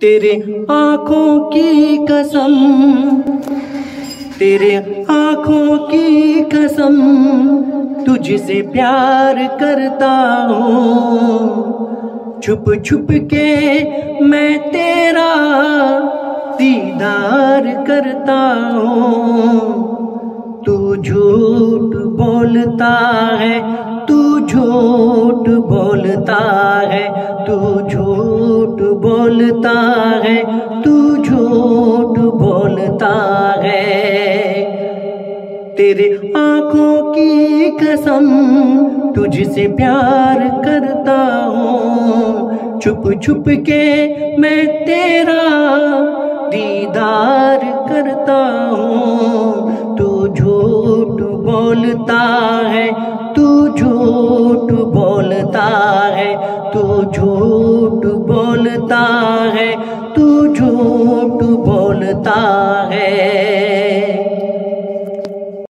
तेरे आँखों की कसम, तेरे आँखों की कसम, तुझसे प्यार करता हूँ। छुप छुप के मैं तेरा दीदार करता हूँ। तू झूठ बोलता है, तू झूठ बोलता है, तू झूठ बोलता है, तू झूठ बोलता है। तेरे आँखों की कसम तुझसे प्यार करता हूँ। छुप छुप के मैं तेरा दीदार करता हूँ। तू झूठ बोलता है, तू झूठ बोलता है, तू झूठ बोलता करता है